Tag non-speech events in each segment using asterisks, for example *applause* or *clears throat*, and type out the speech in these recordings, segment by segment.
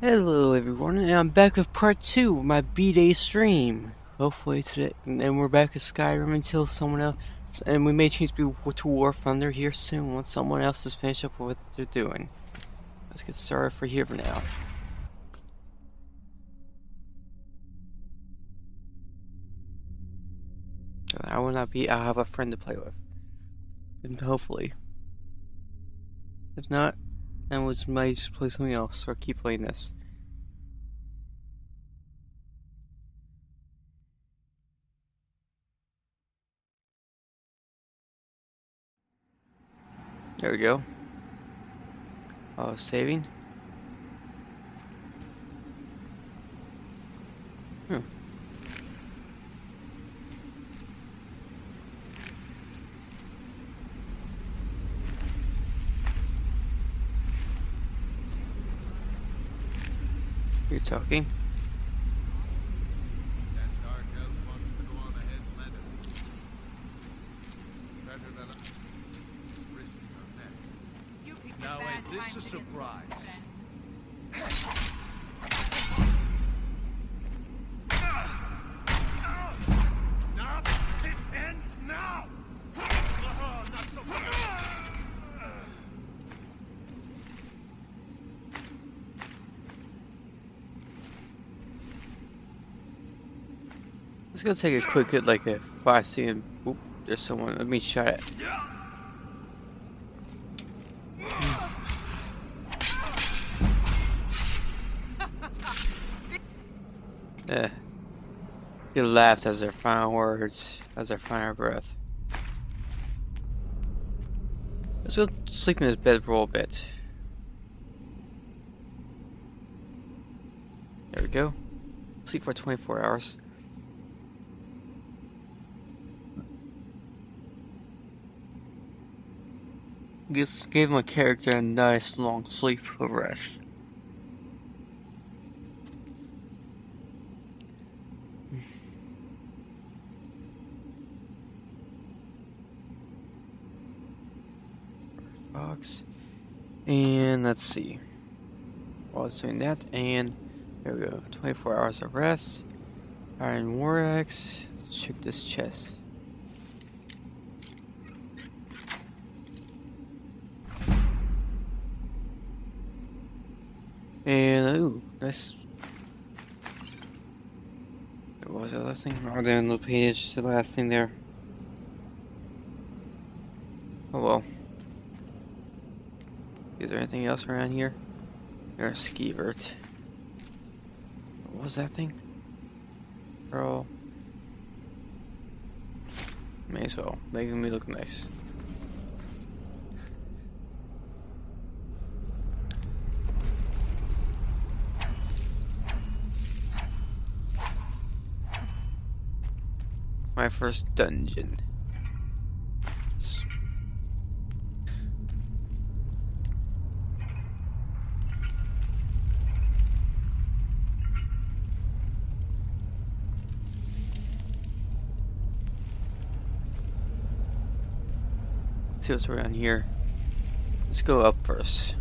Hello everyone, and I'm back with part 2 of my B-Day stream. Hopefully today, and we're back at Skyrim until someone else, and we may change to War Thunder here soon once someone else has finished up with what they're doing. Let's get started for here for now. I will not be, I'll have a friend to play with. And hopefully. If not, then we might just play something else or keep playing this. There we go. Oh, saving. You're talking? Now ain't this a surprise? *laughs* Now, this ends now! Oh, not so fast! Let's go take a quick, hit, like a five second. Oop, there's someone. Let me shot it. Yeah. *laughs* He laughed as their final words, as their final breath. Let's go sleep in his bed for a bit. There we go. Sleep for 24 hours. Give, gave my character a nice long sleep of rest. Fox. And let's see. While I was doing that, and there we go. 24 hours of rest. Iron War. Check this chest. And, ooh, nice. What was the last thing? Oh, down the page, the last thing there. Oh well. Is there anything else around here? There's a skeever. What was that thing? Pearl. May as well. Making me look nice. My first dungeon. See what's around here. Let's go up first.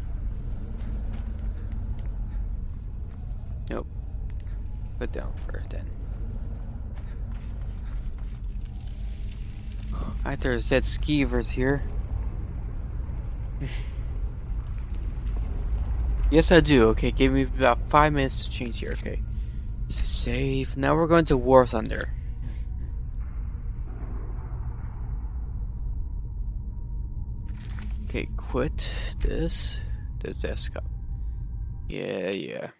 Nope. Put down first then. Right there's dead skeevers here. *laughs* yes, I do. Okay, give me about five minutes to change here. Okay, this is safe. Now we're going to War Thunder. Okay, quit this. This desktop. Yeah, yeah.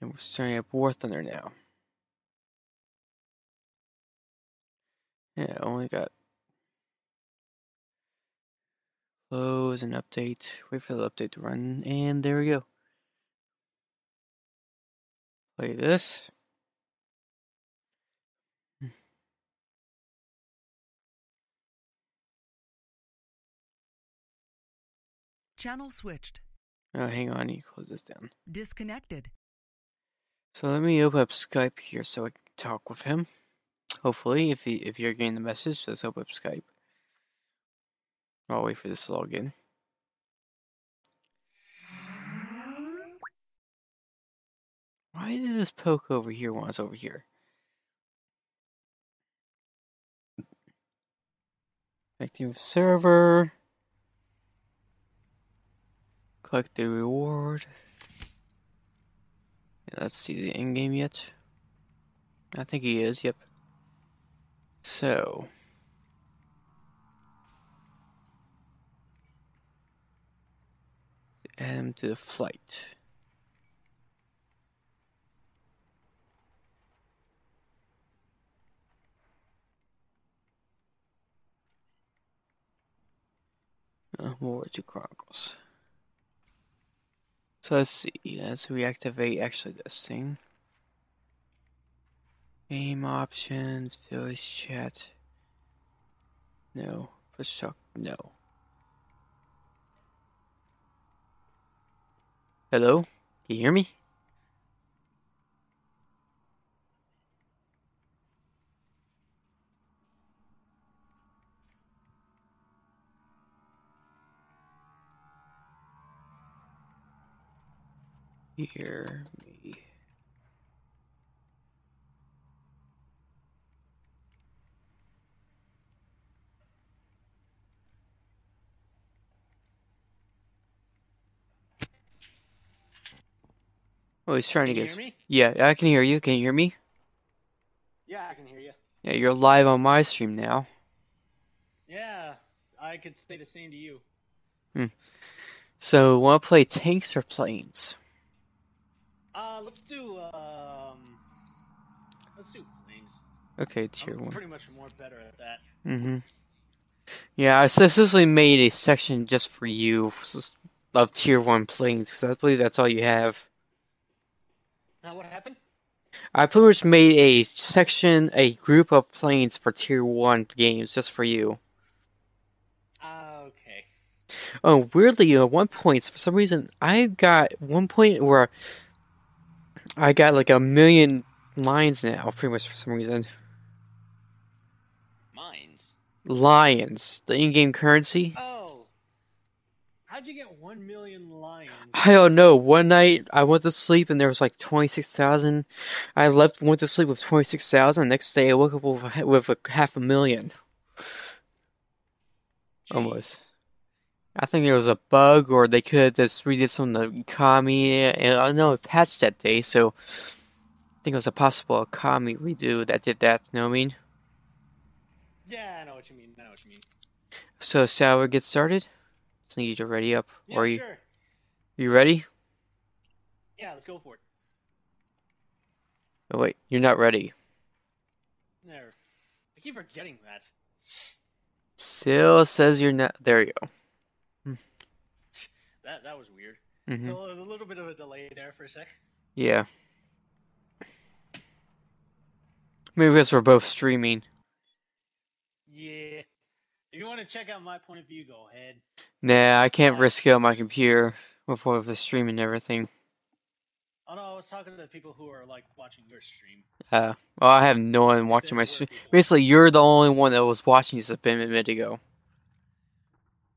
And we're starting up War Thunder now. Yeah, only got close and update. Wait for the update to run, and there we go. Play this. Hmm. Channel switched. Oh, hang on, you close this down. Disconnected. So let me open up Skype here so I can talk with him. Hopefully, if if you're getting the message, let's open up Skype. I'll wait for this to log in. Why did this poke over here when was over here? With server. Collect the reward. Let's see the in game yet. I think he is, yep. So. Add him to the flight. Uh, more to Chronicles. So let's see. Let's reactivate actually this thing. Game options, voice chat. No. Push talk. No. Hello? Can you hear me? Hear me. Oh, he's trying Can to you get. hear me? Yeah, I can hear you. Can you hear me? Yeah, I can hear you. Yeah, you're live on my stream now. Yeah, I could say the same to you. Hmm. So, want to play tanks or planes? Uh, let's do um, let's do planes. Okay, tier I'm one. pretty much more better at that. Mm-hmm. Yeah, I specifically made a section just for you of tier one planes because I believe that's all you have. Now, what happened? I pretty much made a section, a group of planes for tier one games just for you. Uh, okay. Oh, weirdly, at one point, for some reason, I got one point where I got like a million lines now, pretty much for some reason. Mines. Lions, the in-game currency. Oh, how'd you get one million lions? I don't know. One night I went to sleep and there was like twenty six thousand. I left, went to sleep with twenty six thousand. Next day I woke up with, a- with a half a million, Jeez. almost. I think there was a bug, or they could have just redid some of the economy. And uh, I know it patched that day, so I think it was a possible economy redo that did that. You know what I mean? Yeah, I know what you mean. I know what you mean. So shall we get started? Just need you to ready up. Yeah, are you sure. you ready? Yeah, let's go for it. Oh wait, you're not ready. There. I keep forgetting that. Still says you're not. There you go. *laughs* That that was weird. hmm So a little bit of a delay there for a sec. Yeah. Maybe because we're both streaming. Yeah. If you want to check out my point of view, go ahead. Nah, I can't Yeah. risk it on my computer all the stream and everything. Oh no, I was talking to the people who are like watching your stream. Uh, well, I have no one watching my stream. people. Basically, you're the only one that was watching this a bit- minute ago.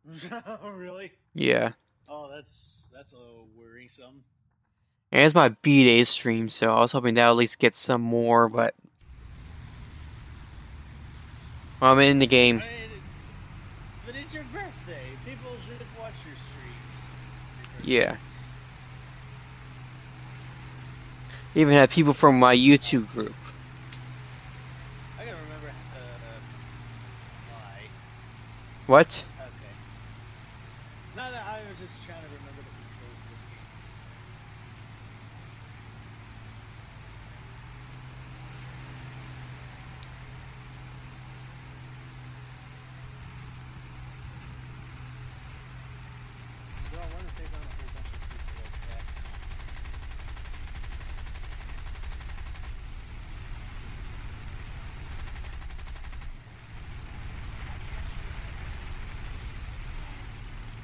*laughs* oh really? Yeah. Oh, that's that's a little worrisome. And it's my B day stream, so I was hoping that at least get some more, but. Well, I'm in the game. But it- But it's your birthday. People should watch your streams. Yeah. Even had people from my YouTube group. I gotta remember uh, why. What? Okay. No, that I was just trying to remember the controls of this game. Well, I want to take on a whole bunch of people like that.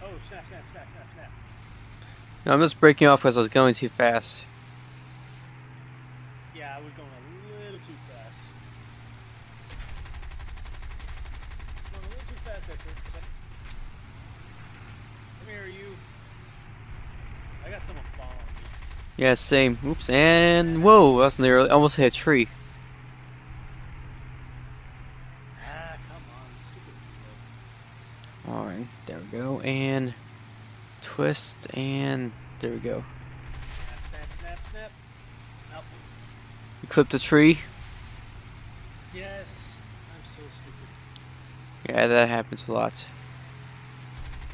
Oh, snap, snap, snap, snap, snap. No, I'm just breaking off because I was going too fast. Yeah, I was going a little too fast. Going a little too fast there second. Come here, you. I got someone following me. Yeah, same. Oops, and whoa, that's nearly almost hit a tree. Ah, come on, stupid people. Alright, there we go. And twist, and there we go. Snap, snap, snap. Nope. You clip the tree. Yes, I'm so stupid. Yeah, that happens a lot.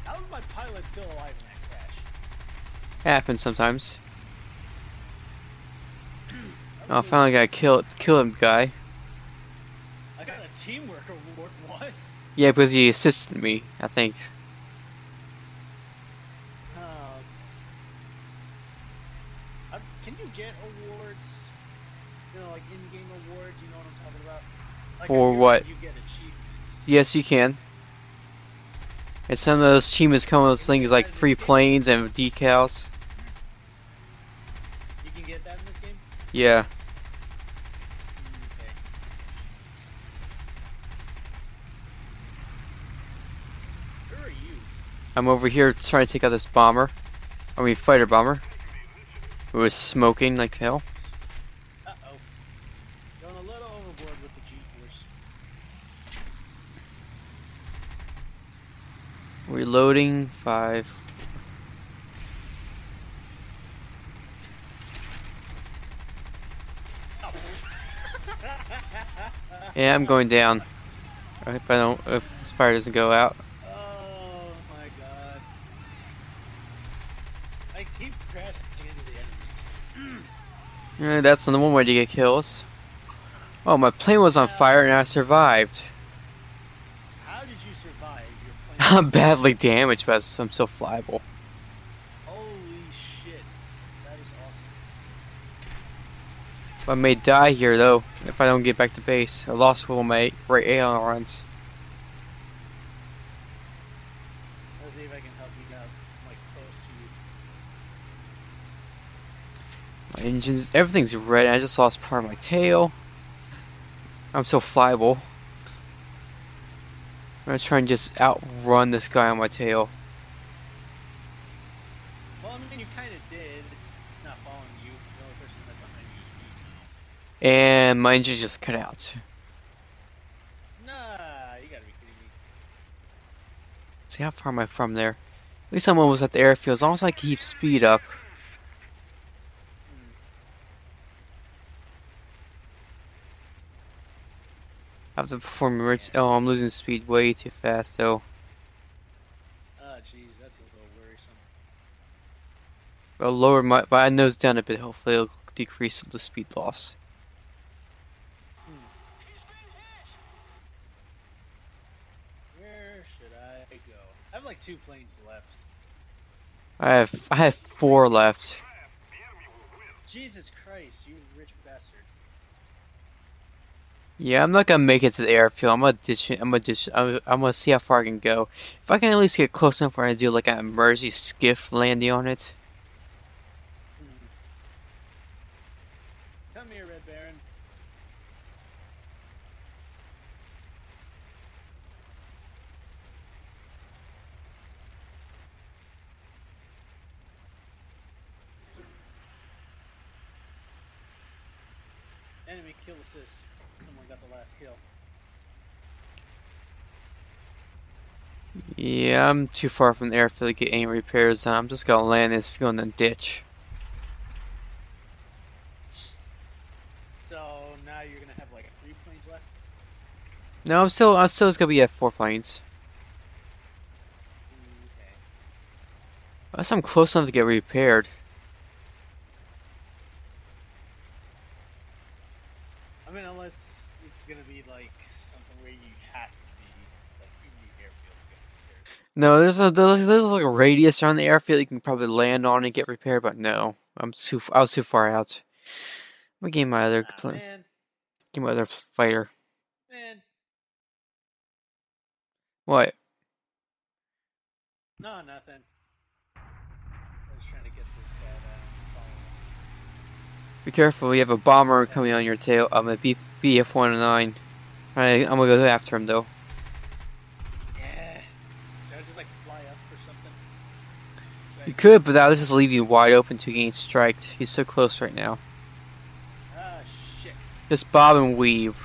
How is my pilot still alive in that crash? Happens sometimes. I'm *clears throat* Oh, really- finally got killed. Kill kill him, guy. I got a teamwork award. *laughs* What? Yeah, because he assisted me. I think. Um, uh, can you get awards? You know, like in-game awards. You know what I'm talking about? Like, For what? You. Yes, you can. And some of those achievements come with those things like free planes and decals. You can get that in this game. Yeah. Mm, Okay. Who are you? I'm over here trying to take out this bomber. I mean, fighter bomber. Who was smoking like hell. Uh oh. Going a little overboard with the G-force. Reloading. Five. *laughs* Yeah, I'm going down. I hope I don't. If this fire doesn't go out. Oh my god. I keep crashing into the enemies. Yeah, that's the one way to get kills. Oh, my plane was on fire and I survived. How did you survive your plane? I'm badly damaged, but I'm still flyable. Holy shit. That is awesome. I may die here though if I don't get back to base. I lost one of my right ailerons. Let's see if I can help you out, like, close to you. My engines, everything's red. I just lost part of my tail. I'm so flyable. I'm gonna try and just outrun this guy on my tail. Well, I mean, you kind of did. It's not following you. The only person that's behind you is me. And my engine just cut out. Nah, you gotta be kidding me. See how far am I from there? At least I'm almost at the airfield. As long as I keep speed up. Hmm. I have to perform emergency. Oh, I'm losing speed way too fast though. Ah, jeez, that's a little worrisome. I'll lower my, my nose down a bit. Hopefully, it'll decrease the speed loss. Where should I go? I have like two planes left. I have I have four left. Jesus Christ, you. Yeah, I'm not gonna make it to the airfield. I'm gonna ditch. I'm gonna ditch. I'm, I'm gonna see how far I can go. If I can at least get close enough where I do like an emergency skiff landing on it. Come here, Red Baron. Enemy kill assist. Got the last kill. Yeah, I'm too far from the airfield to get any repairs. I'm just gonna land this field in the ditch. So now you're gonna have like three planes left. No, I'm still I'm still just gonna be at four planes. Mm, Okay. Unless I'm close enough to get repaired. I mean, unless it's gonna be like something where you have to be like you need airfield to get repaired. No, there's a there's, there's like a radius around the airfield you can probably land on and get repaired, but no, I'm too I was too far out. I'm gonna get my other ah, pla- man, get my other fighter. man, What? no, nothing. I was trying to get this guy to follow Be careful, we have a bomber coming on your tail. I'm a B BF one oh nine. I I'm gonna go after him though. him. Yeah. Should I just like fly up or something? Should I You could, but that would just leave you wide open to getting striked. He's so close right now. Ah, shit. Just bob and weave.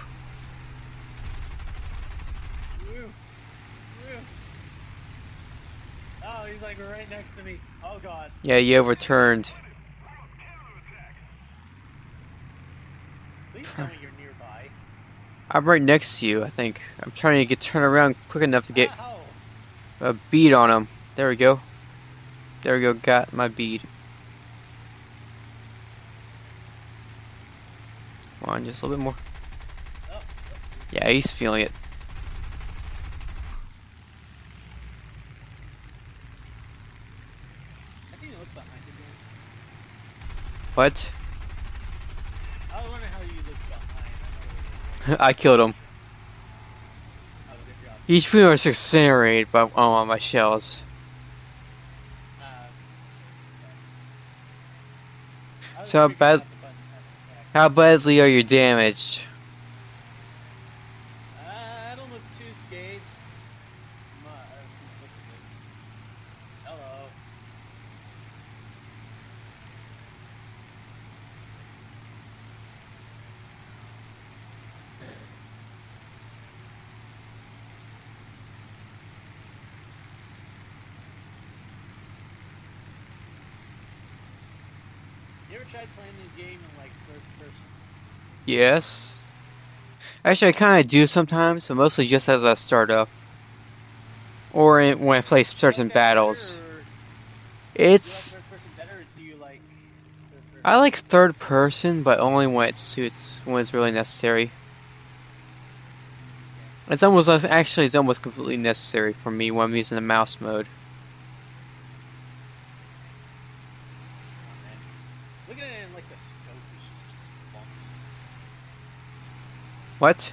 Woo. Woo. Oh, he's like right next to me. Oh god. Yeah, you overturned. Please tell me you're nearby. *laughs* I'm right next to you, I think. I'm trying to get turned around quick enough to get Ow. a bead on him. There we go. There we go, got my bead. Come on, just a little bit more. Yeah, he's feeling it. What? I. *laughs* I killed him. He's pretty much incinerated by oh, my shells. Uh, I was So bad- how attack. How badly are you damaged? Uh, I don't look too scathed. Ma- uh, look at it. Hello. You ever tried playing this game in like first person? Yes. Actually, I kind of do sometimes, but mostly just as I start up. Or in, when I play certain battles. It's. I like third person, but only when it suits, when it's really necessary. It's almost actually it's almost completely necessary for me when I'm using the mouse mode. Oh, man. Looking at it in like the scope is just funky. What?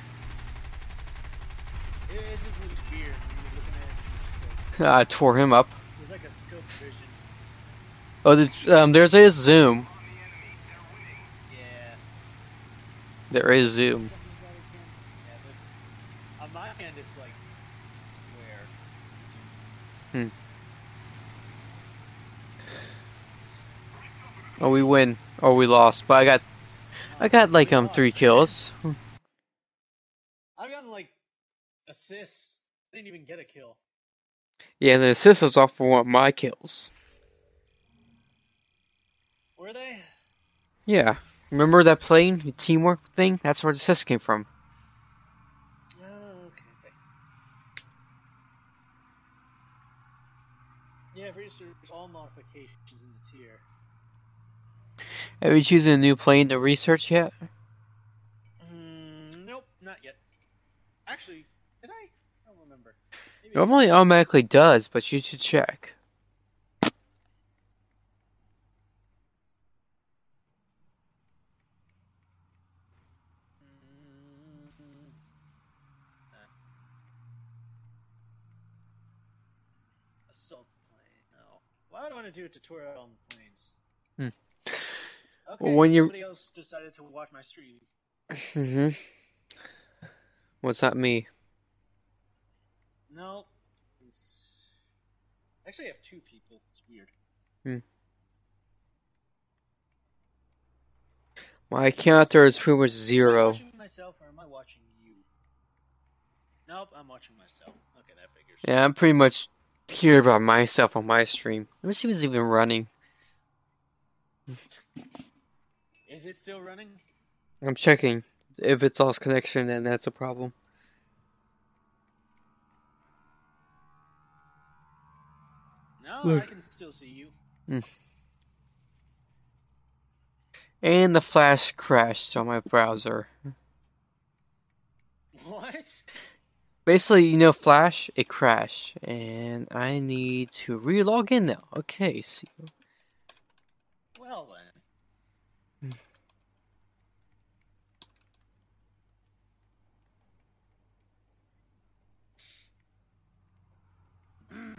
It, it just looks weird when you're looking at it in the scope. *laughs* I tore him up. There's like a scope. Oh, the, um, there's a zoom. Yeah. There is zoom. Yeah, but on my end it's like square. Zoom. Oh, we win. Or we lost. But I got, I got like um three kills. I've gotten like assists. I didn't even get a kill. Yeah, and the assist was off for one of my kills. Were they? Yeah. Remember that plane the teamwork thing? That's where the assist came from. Oh, okay. Yeah, researched all modifications in the tier. Have you chosen a new plane to research yet? Mm, nope, not yet. Actually, did I? I don't remember. Maybe I Normally it automatically does, but you should check. Why would I want to do a tutorial on planes? Hmm. Okay, Well, when somebody else decided to watch my stream. *laughs* hmm What's that me? No. It's... Actually, I have two people. It's weird. Hmm. My counter is pretty much zero. Am I watching myself or am I watching you? Nope, I'm watching myself. Okay, that figures. Yeah, I'm pretty much here by myself on my stream. Let me see what's even running. Is it still running? I'm checking. If it's lost connection, then that's a problem. Oh, no, Look. I can still see you. Hmm. And the flash crashed on my browser. What? Basically, you know, Flash, it crashed. And I need to re-log in now. Okay, see. Well then.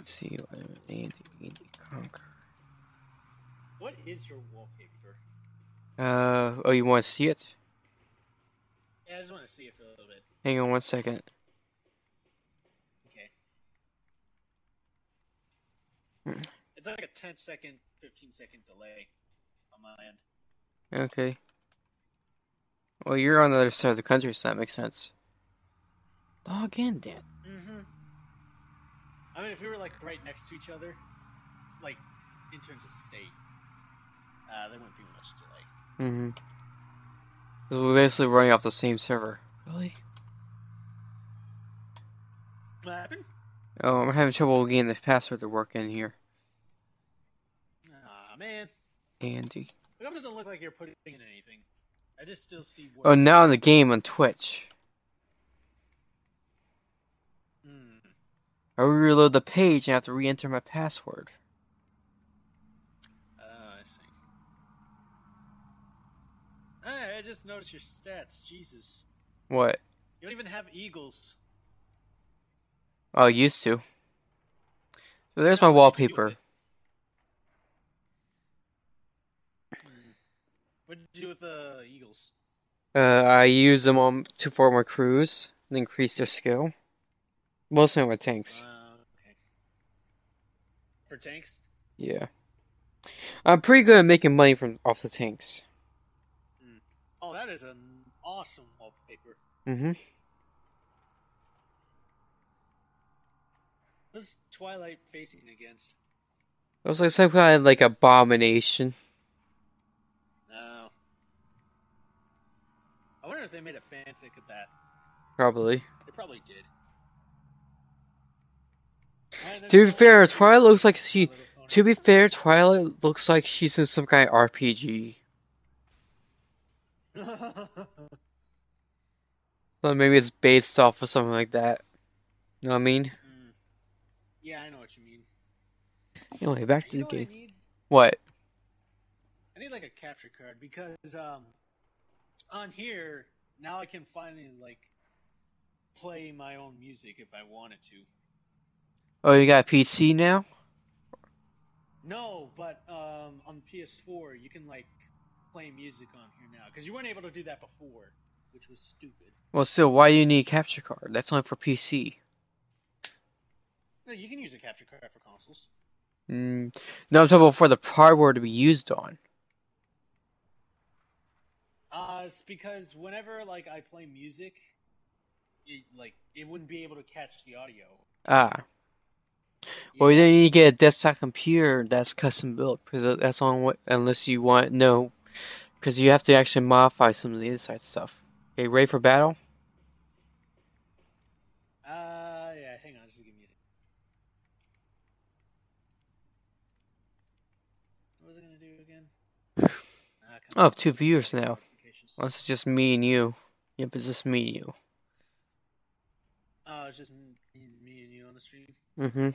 See what I need to need to conquer. What is your wallpaper? Uh, oh, you want to see it? Yeah, I just want to see it for a little bit. Hang on one second. Okay. Hmm. It's It's like a 10 second, 15 second delay on my end. Okay. Well, you're on the other side of the country, so that makes sense. Log in, Dan. I mean, if we were like right next to each other, like in terms of state, uh, there wouldn't be much delay. Mm-hmm. Because we're basically running off the same server. Really? What happened? Oh, I'm having trouble getting the password to work in here. Aw, man. Andy. It doesn't look like you're putting in anything. I just still see. Oh, now in the game on Twitch. Hmm. I reload the page and have to re-enter my password. Oh, I see. Hey, I just noticed your stats. Jesus. What? You don't even have eagles. Oh, I used to. So there's my Now, what'd do wallpaper. Hmm. What did you do with the eagles? Uh, I use them on to form my crews and increase their skill. Mostly my tanks. Uh, okay. For tanks? Yeah. I'm pretty good at making money from off the tanks. Oh, that is an awesome wallpaper. Mm-hmm. What's Twilight facing against? It was like some kind of like abomination. No. I wonder if they made a fanfic of that. Probably. They probably did. To be fair, Twilight looks like she. My little phone. To be fair, Twilight looks like she's in some kind of RPG. So *laughs* maybe it's based off of something like that. You know what I mean? Mm. Yeah, I know what you mean. Anyway, back to You the know what I game. need? What? I need like a capture card because um, on here now I can finally like play my own music if I wanted to. Oh, you got a PC now? No, but um, on PS4 you can like play music on here now because you weren't able to do that before, which was stupid. Well, still, why do you need a capture card? That's only for PC. No, you can use a capture card for consoles. Mm. No, I'm talking about for the hardware to be used on. Uh, it's because whenever like I play music, it like it wouldn't be able to catch the audio. Ah. Well, Yeah. then you need to get a desktop computer that's custom built because that's on what unless you want no, because you have to actually modify some of the inside stuff. Okay, ready for battle? Uh, yeah. Hang on, just give me. A. What was I gonna do again? Uh, come Oh, two viewers now. Unless it's just me and you. Yep, it's just me and you. Oh, it's just me and you on the stream. Mm-hmm.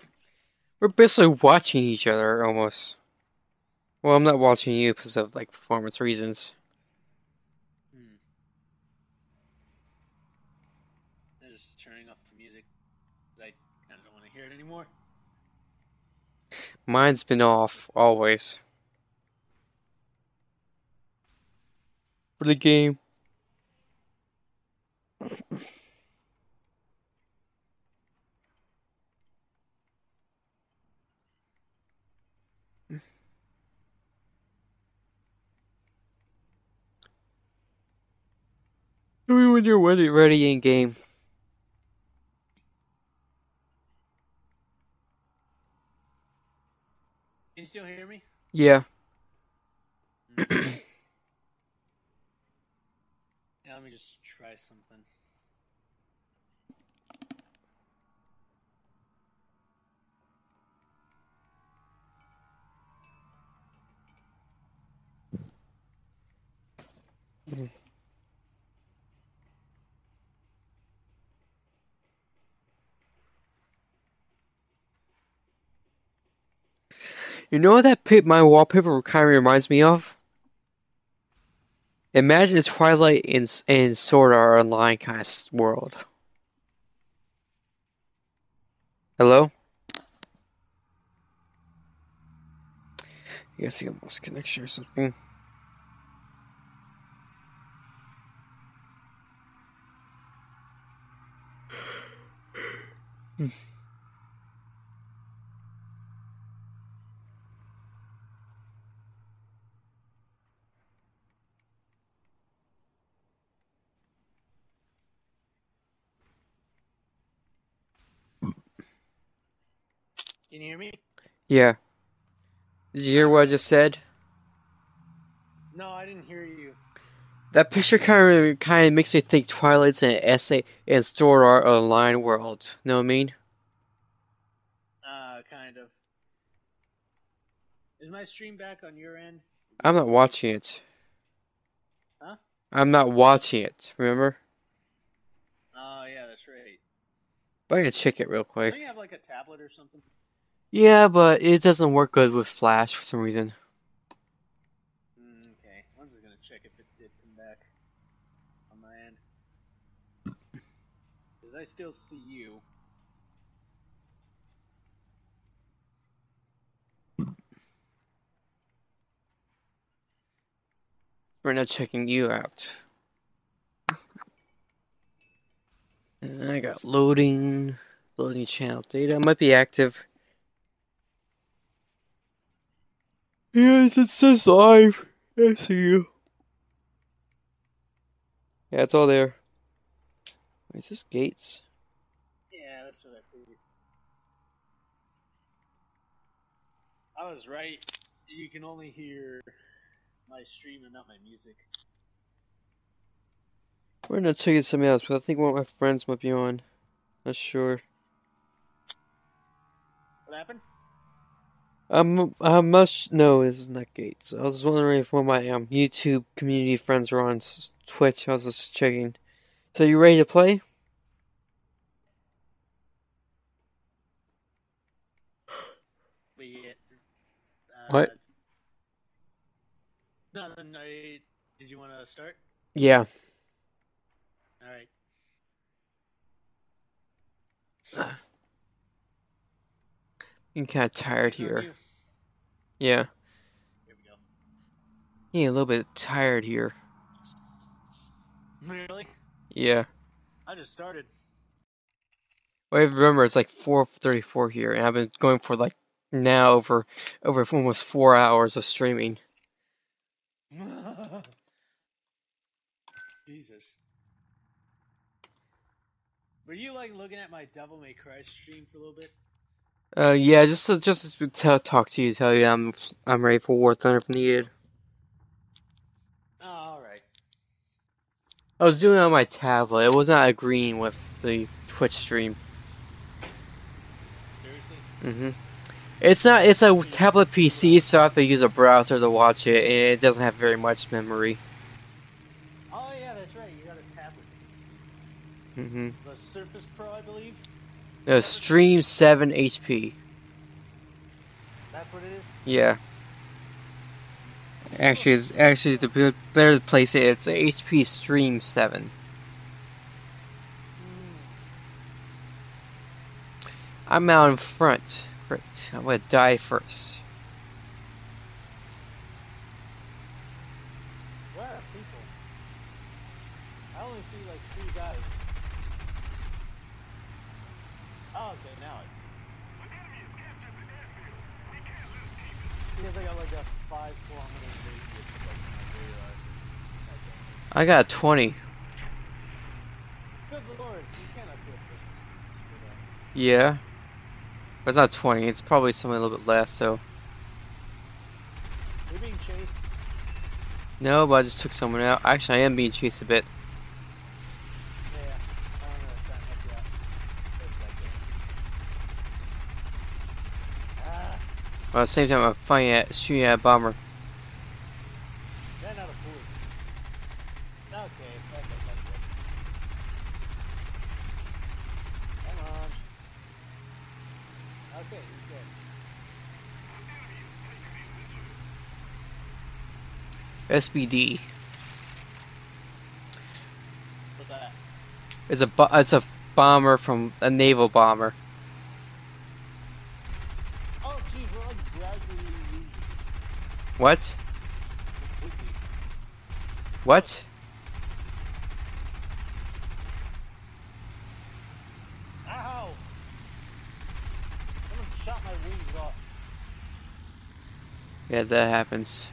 We're basically watching each other almost. Well, I'm not watching you because of like performance reasons. Hmm. I'm just turning off the music. 'cause I kind of don't want to hear it anymore. Mine's been off always. For the game. Tell me when you're ready, ready in game. Can you still hear me? Yeah. Hmm. *clears throat* Yeah, let me just try something. You know what that pi- my wallpaper kind of reminds me of? Imagine a Twilight in in Sword Art Online kind of world. Hello? You I guess you lost connection or something. Can you hear me? Yeah. Did you hear what I just said? No, I didn't hear you. That picture kind of kind of makes me think Twilight's an essay and Sword Art Online world. Know what I mean? Uh, kind of. Is my stream back on your end? I'm not watching it. Huh? I'm not watching it. Remember? Oh, yeah, that's right. But I check it real quick. Do you have like a tablet or something? Yeah, but it doesn't work good with Flash for some reason. Mm, okay, I'm just gonna check if it did come back on my end. Because I still see you. We're now checking you out. And I got loading, loading channel data. Might be active. Yes, it says live. I see you. Yeah, it's all there. Wait, is this Gates? Yeah, that's what I figured. I was right. You can only hear my stream and not my music. We're gonna not checking something else, but I think one of my friends might be on. Not sure. What happened? Um, I must no, this is not Gates. I was wondering if one of my um YouTube community friends were on Twitch. I was just checking. So you ready to play? Yeah. Uh, What? Nothing. I, did you want to start? Yeah. All right. *sighs* I'm kind of tired here. Yeah. Here we go. Yeah, a little bit tired here. Really? Yeah. I just started. Well, remember it's like 4:34 here, and I've been going for like now over over almost four hours of streaming. *laughs* Jesus. Were you like looking at my Devil May Cry stream for a little bit? Uh, yeah, just to, just to tell, talk to you, tell you I'm I'm ready for War Thunder if needed. Oh, alright. I was doing it on my tablet. It was not agreeing with the Twitch stream. Seriously? hmm It's not. It's a tablet PC, so I have to use a browser to watch it, and it doesn't have very much memory. Oh, yeah, that's right. You got a tablet PC. hmm The Surface Pro, I believe? The Stream Seven HP. That's what it is? Yeah. Actually, it's actually the better place it. It's HP Stream Seven. Hmm. I'm out in front. Great. I'm gonna die first. Where are people? I only see like three guys. Oh, okay, now I see. Because I got like a five kilometer radius of like my radar. God damn it. I got 20. Good lord, so you this. Yeah. But it's not 20. It's probably something a little bit less, so. You're being chased. No, but I just took someone out. Actually, I am being chased a bit. Yeah, I'm gonna try and help you out. Best I can. Ah, But at the same time, I'm fighting at shooting at a bomber. SBD. What's that? It's a it's a bomber from a naval bomber. Oh, geez, we're like gradually losing What? What? Ow! Someone shot my wings off. Yeah, that happens.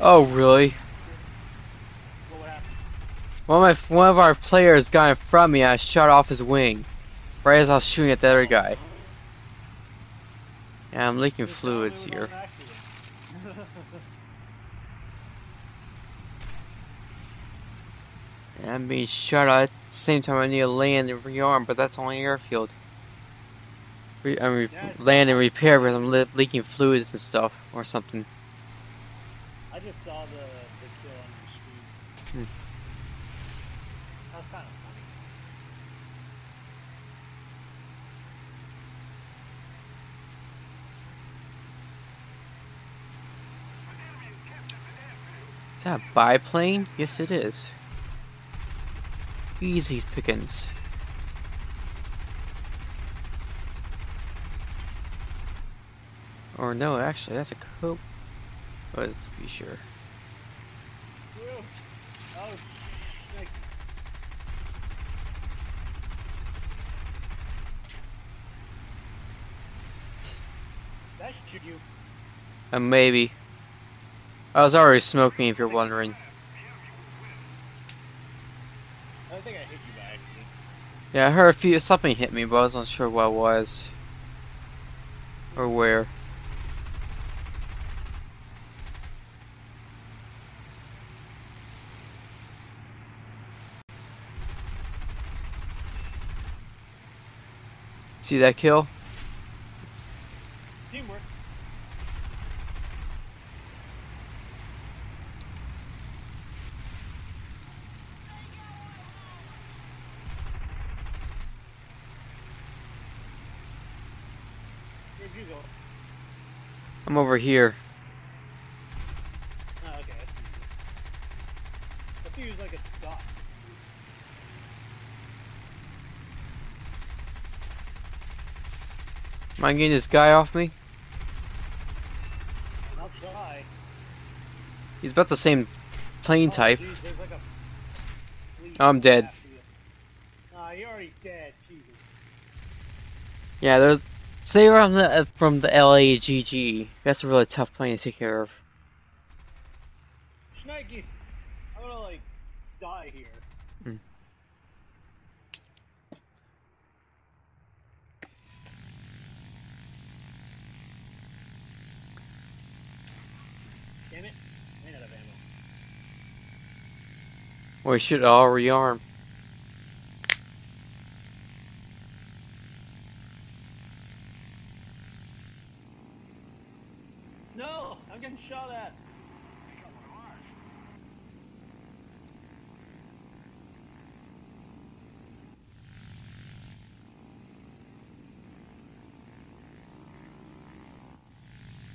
Oh, really? What would happen? One of my one of our players got in front of me. I shot off his wing, right as I was shooting at the other guy. Yeah, I'm leaking fluids tell me it was here. I'm being shot at. At the same time, I need to land and rearm, but that's only airfield. Re- I mean, Yeah, it's land and repair because I'm le- leaking fluids and stuff or something. I just saw the the kill on your screen. Hmm. That's kind of funny. Is that a biplane? Yes, it is. Easy pickings. Or no, actually, that's a cope. Let's be sure. Oh. That shoot you. Uh, maybe. I was already smoking, if you're wondering. I think I hit you by accident. Yeah, I heard a few something hit me, but I wasn't sure what it was or where. See that kill? Teamwork. Where'd you go? I'm over here. Oh, okay. I see you. I see you like a dot. Mind getting this guy off me? I'll try. He's about the same plane Oh, type. geez, like I'm dead. Nah, you're already dead. Jesus. Yeah, there's. Say from the uh, from the LAGG. That's a really tough plane to take care of. Schneikes, I'm gonna like die here. Mm. Damn it. Ran out of ammo. We should all rearm. No! I'm getting shot at!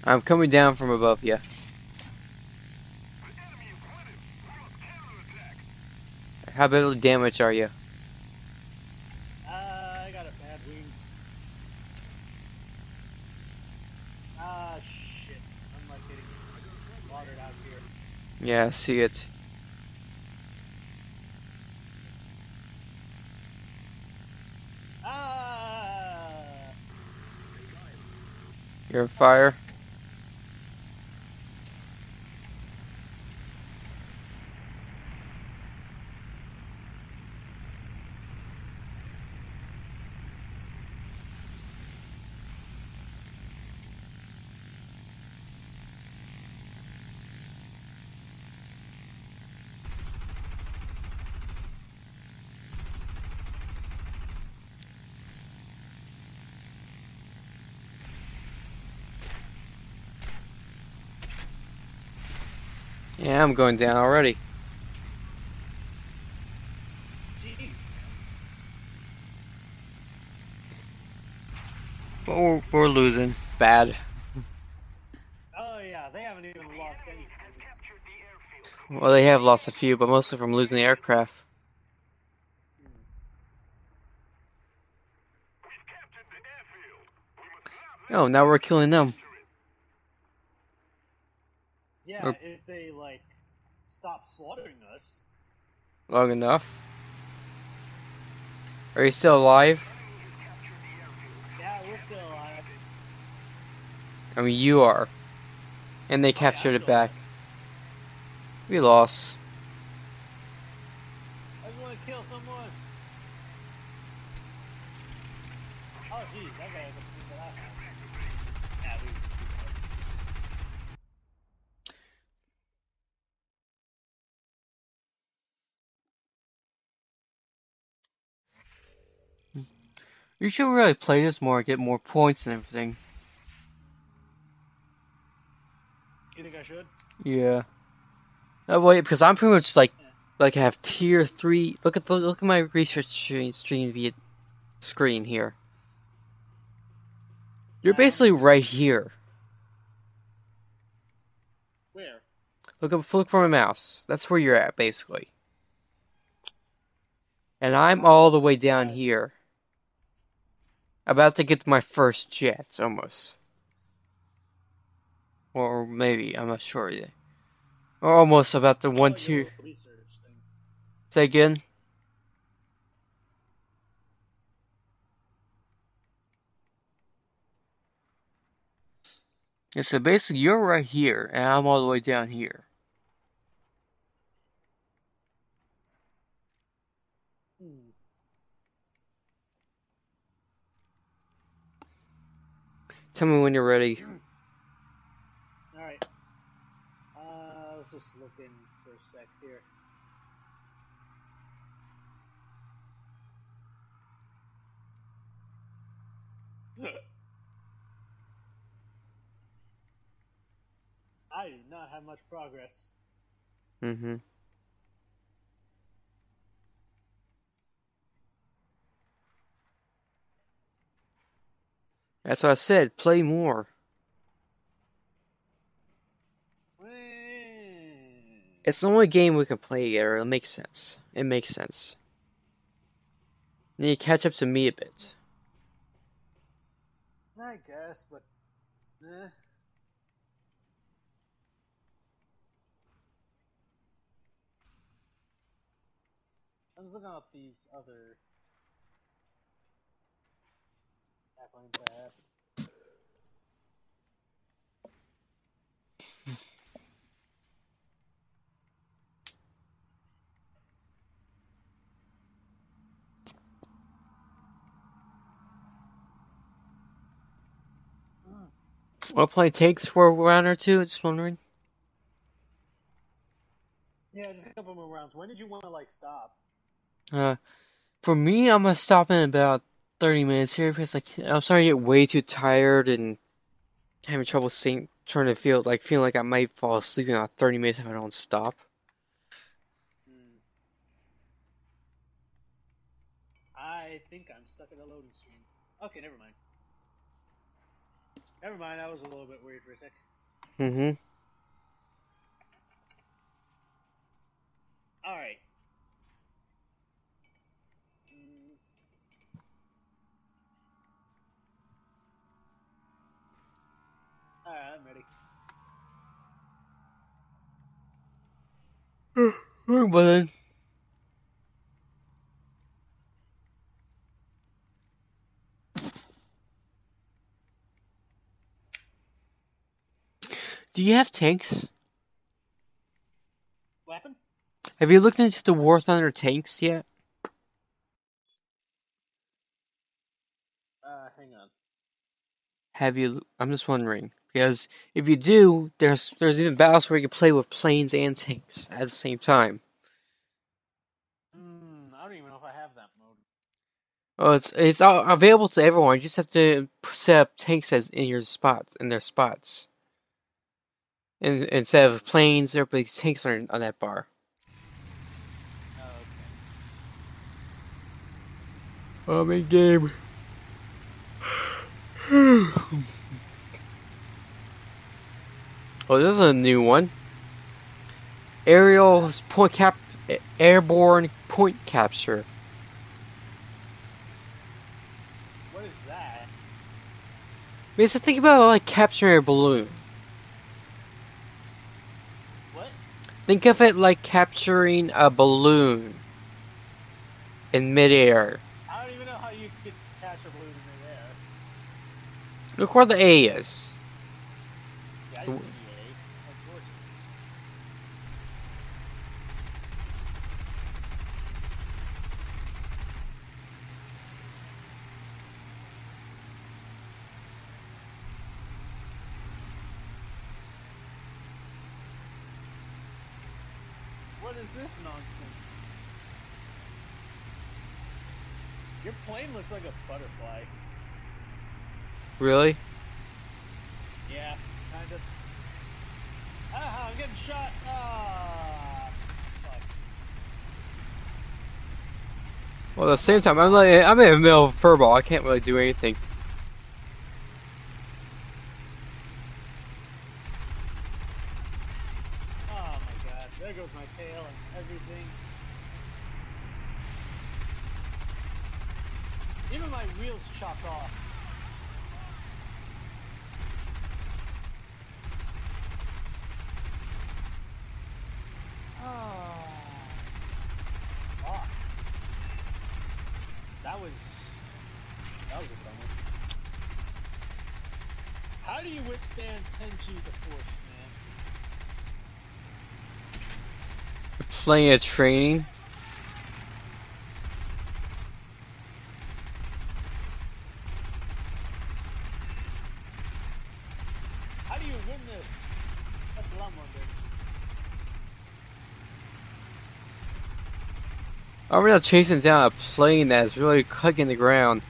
I'm coming down from above you. How bit damage are you? Uh, I got a bad wing. Ah, shit. I'm like getting slaughtered out here. Yeah, I see it. Ah! You're on fire. Yeah, I'm going down already. Jeez. But we're, we're losing. Bad. Oh, yeah, they haven't even lost any. Well, they have lost a few, but mostly from losing the aircraft. Hmm. Oh, now we're killing them. Yeah, Or- if they, like, stop slaughtering us. Long enough. Are you still alive? Yeah, we're still alive. I mean, you are. And they oh, captured it back. We lost. I just want to kill someone. Oh, geez, that guy has a thing that I have. Yeah, we. You should really play this more, and get more points and everything. You think I should? Yeah. Uh, oh wait, because I'm pretty much like, like I have tier three. Look at the look at my research stream, stream via screen here. You're basically right here. Where? Look up, look for my mouse. That's where you're at, basically. And I'm all the way down here. About to get my first jet, almost. Or maybe, I'm not sure yet. Or almost about the one, two. Say again? Yeah, so basically you're right here, and I'm all the way down here. Hmm. Tell me when you're ready. Alright. Uh, I was just looking for a sec here. *laughs* I do not have much progress. Mm-hmm. That's what I said. Play more. It's the only game we can play together. It makes sense. It makes sense. Then you catch up to me a bit. I guess, but eh. I'm just looking up these other backlinks I have. Wanna play takes for a round or two? Just wondering. Yeah, just a couple more rounds. When did you want to like stop? Uh, for me, I'm gonna stop in about 30 minutes here because like I'm starting to get way too tired and having trouble seeing, trying to feel like feeling like I might fall asleep in about 30 minutes if I don't stop. I think I'm stuck in a loading screen. Okay, never mind. Never mind, I was a little bit worried for a sec. Mm-hmm. Alright. Do you have tanks? Weapon? Have you looked into the War Thunder tanks yet? Uh, hang on. Have you? I'm just wondering because if you do, there's there's even battles where you can play with planes and tanks at the same time. Hmm, I don't even know if I have that mode. Oh, it's it's all available to everyone. You just have to set up tanks as in your spots in their spots. And instead of planes, there will be tanks on, on that bar. Oh, okay. I'm in game. oh, this is a new one. Aerial point cap, airborne point capture. What is that? Basically, think about like capturing a balloon. What? Think of it like capturing a balloon in midair. I don't even know how you could catch a balloon in midair. Look where the A is. Yeah, I see W- A. Of course. What is this nonsense? Your plane looks like a butterfly. Really? Yeah, kind of. Ah, I'm getting shot. Ah, fuck. Well, at the same time, I'm like, I'm in the middle of a furball. I can't really do anything. Oh my god, there goes my tail and everything. Even my wheels chopped off. Oh. Fuck. That was that was a bummer. How do you withstand 10 G's of force, man? Plenty of training. How do you win this? That's what I'm. I'm now chasing down a plane that's really hugging the ground.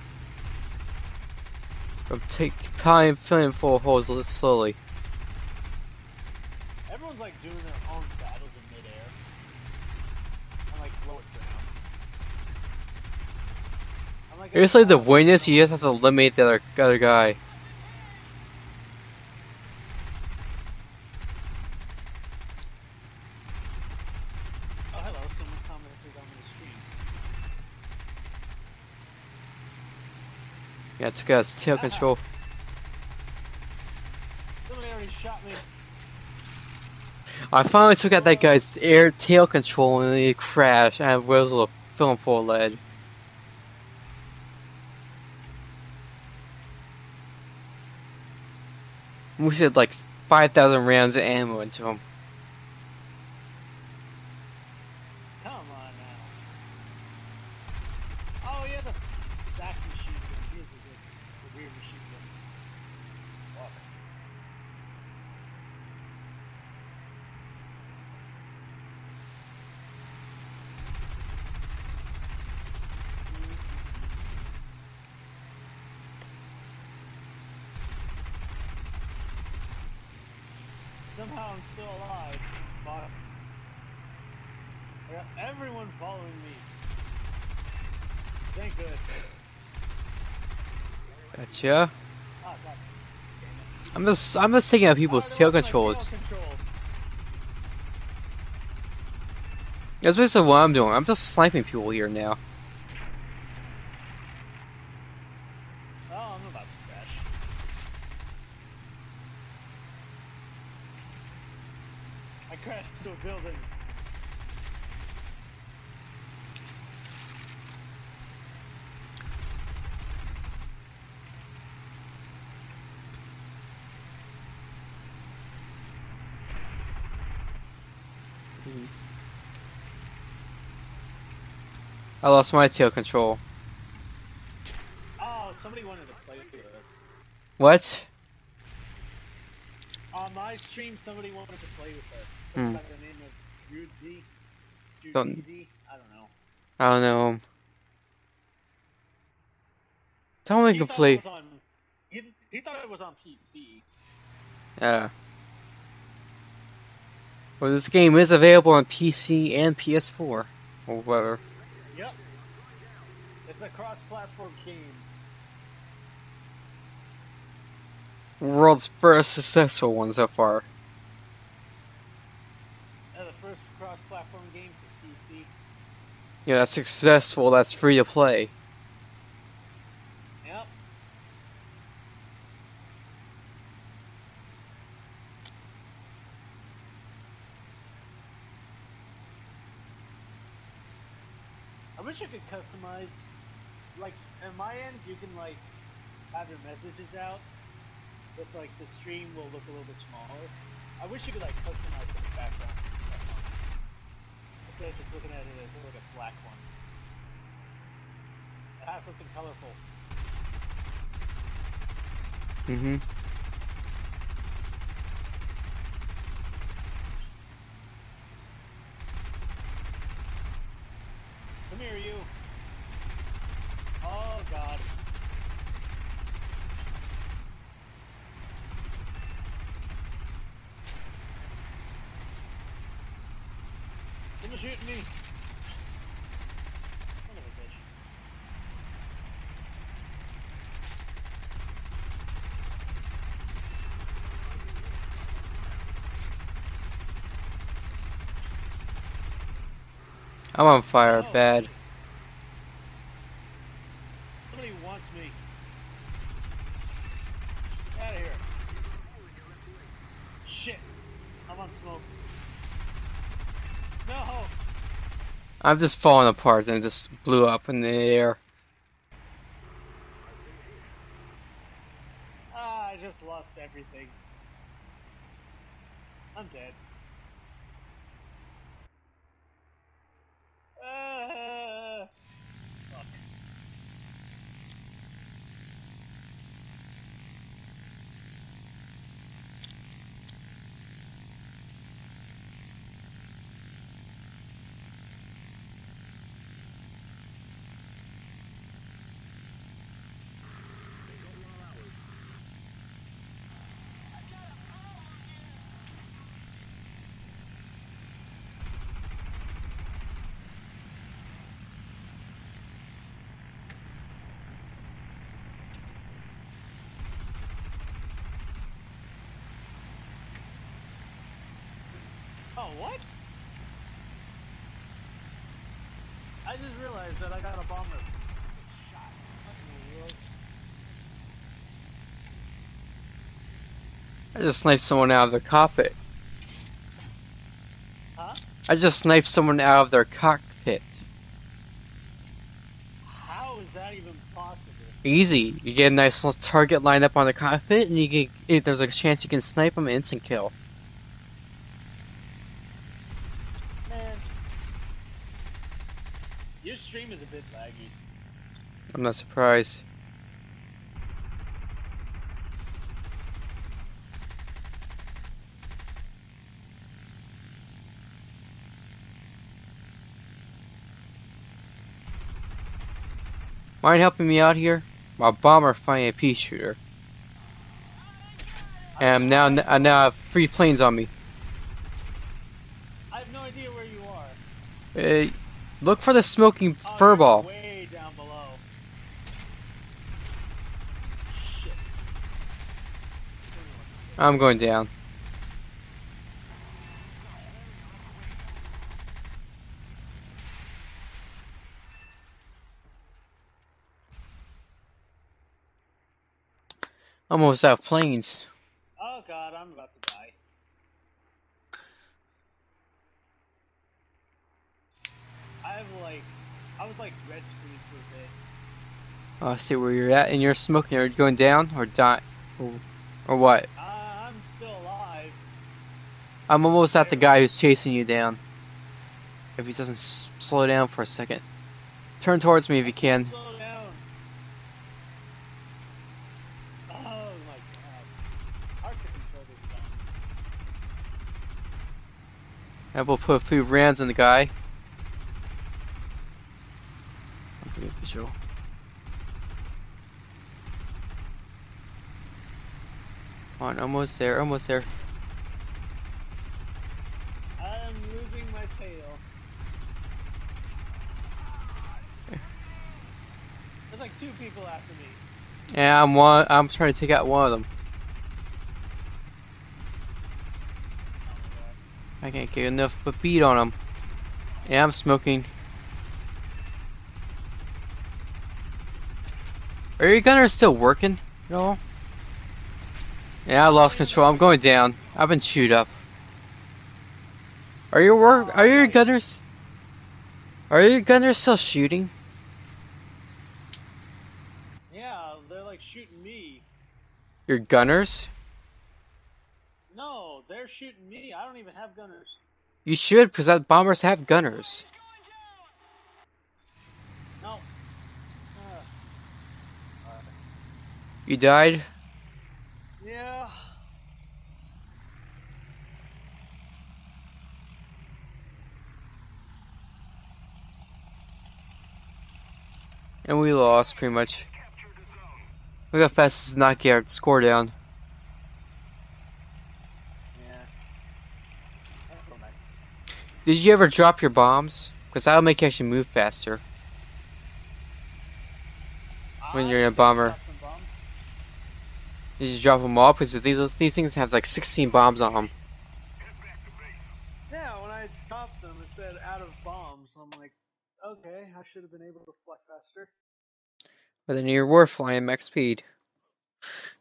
I'm take, probably filling full holes slowly. Everyone's like doing their own battles in midair. I'm like low at ground. Like It's like the this, you just have to eliminate the other, other guy. Oh hello, someone commented on the stream. Yeah, took out his tail ah. control. Somebody already shot me. I finally took out that guy's air tail control and he crashed and I was filling full of lead. We said like 5,000 rounds of ammo into him. Come on now. Oh yeah, the back machine gun. Here's a good, the rear machine gun. Fuck. Somehow I'm still alive. Fuck. I got everyone following me. This ain't good. Gotcha. Ah, I'm just I'm just taking out people's Oh, tail there was my controls. tail control. That's basically what I'm doing. I'm just sniping people here now. Oh, I'm about to crash. I crashed into a building. I lost my tail control. Oh, somebody wanted to play with us. What? On my stream, somebody wanted to play with us. Hmm. By the name of Drew D. Drew Don't- D. I don't know. I don't know. Tell me to play. on. He, he thought it was on PC. Yeah. Well, this game is available on PC and PS4, or whatever. A cross-platform game. World's first successful one so far. Uh, the first cross-platform game for PC. Yeah, that's successful. That's free to play. Yep. I wish I could customize, like, on my end, you can, like, have your messages out, but, like, the stream will look a little bit smaller. I wish you could, like, customize the backgrounds and stuff. Instead of just looking at it as, like, a black one. Have something colorful. Mm-hmm. Come here, you. God. Someone shooting me. Son of a bitch. I'm on fire, Oh. bad. Somebody wants me. Get out of here. Shit. I'm on smoke. No! I'm just falling apart and just blew up in the air. Ah, I just lost everything. I'm dead. Ah, fuck. Oh, what? I just realized that I got a bomber. Shot. What in the world? I just sniped someone out of their cockpit. Huh? I just sniped someone out of their cockpit. How is that even possible? Easy. You get a nice little target lined up on the cockpit, and you get If there's a chance you can snipe them, instant kill. Man. Your stream is a bit laggy. I'm not surprised. Mind helping me out here? My bomber finding a pea shooter. And now, I now have three planes on me. I have no idea where you are. Uh, look for the smoking Oh, fur ball. Oh, way down below. Shit. I'm going down. Almost out of planes. Oh god, I'm about to die. I have like, I was like red screen for a bit. Oh, I see where you're at, and you're smoking. Are you going down or die, or, or what? Uh, I'm still alive. I'm almost at the guy who's chasing you down. If he doesn't s- slow down for a second, turn towards me if you can. Slow down. Oh my god. Hard to control this gun. I will put a few rounds in the guy. I'll give you a visual. Come on, almost there, almost there. I'm losing my tail. There's like two people after me. Yeah, I'm one. I'm trying to take out one of them. I can't get enough of a beat on them. Yeah, I'm smoking. Are your gunners still working at all? Yeah, I lost control. I'm going down. I've been chewed up. Are your work? Are your gunners? Are your gunners still shooting? Yeah, they're like shooting me. Your gunners? No, they're shooting me. I don't even have gunners. You should, because that bombers have gunners. No. Uh, Alright. You died. Yeah. And we lost pretty much. Look how fast does not get our score down. Yeah. I'll go back. Did you ever drop your bombs? Because that'll make you actually move faster. When you're in a I think I bomber. Dropped some bombs. Did you drop them all? Because these these things have like 16 bombs on them. Yeah, when I dropped them, it said out of bombs. I'm like, okay, I should have been able to fly faster. But then you were flying max speed.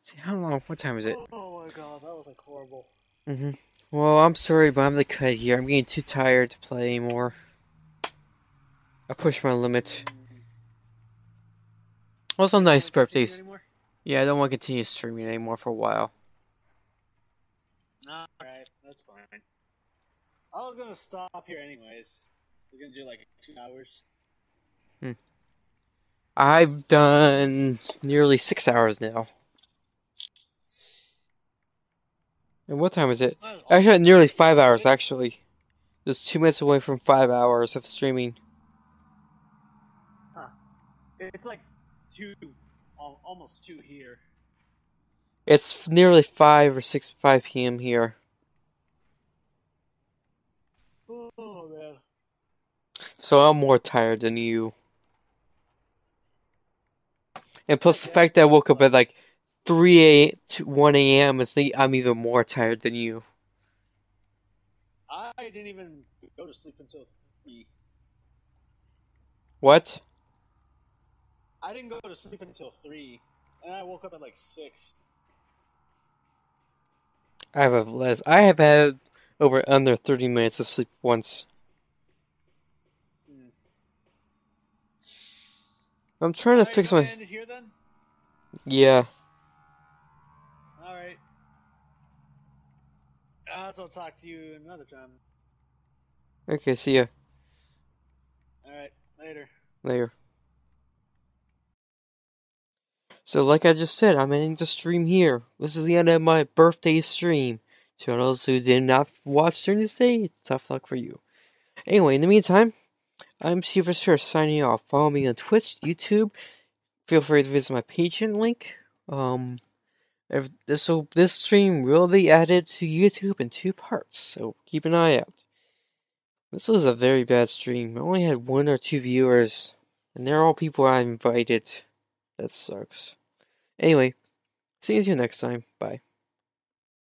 See how long? What time is it? Oh my god, that was like horrible. hmm Well, I'm sorry, but I'm the cut here. I'm getting too tired to play anymore. I pushed my limit. Also, nice birthdays. Yeah, I don't want to continue streaming anymore for a while. Alright, that's fine. I was gonna stop here anyways. We're gonna do like two hours. Hmm. I've done nearly six hours now. And what time is it? Actually, nearly five hours, actually. Just two minutes away from five hours of streaming. It's like two, almost two here. It's nearly five or six, five p.m. here. Oh man. So I'm more tired than you. And plus the fact that I woke up at like 3 a to 1 a.m. is the, I'm even more tired than you. I didn't even go to sleep until three. What? I didn't go to sleep until three, and I woke up at like six. I have a less. I have had over under 30 minutes of sleep once. Hmm. I'm trying to fix my. end it here then. Yeah. All right. I'll talk to you another time. Okay, see ya All right, later. later. So, like I just said, I'm ending the stream here. This is the end of my birthday stream. To those who did not watch during this day, tough luck for you. Anyway, in the meantime, I'm Shiva Chirr signing off. Follow me on Twitch, YouTube. Feel free to visit my Patreon link. Um, this will this stream will be added to YouTube in two parts, so keep an eye out. This was a very bad stream. I only had one or two viewers, and they're all people I invited. That sucks. Anyway, see you next time. Bye.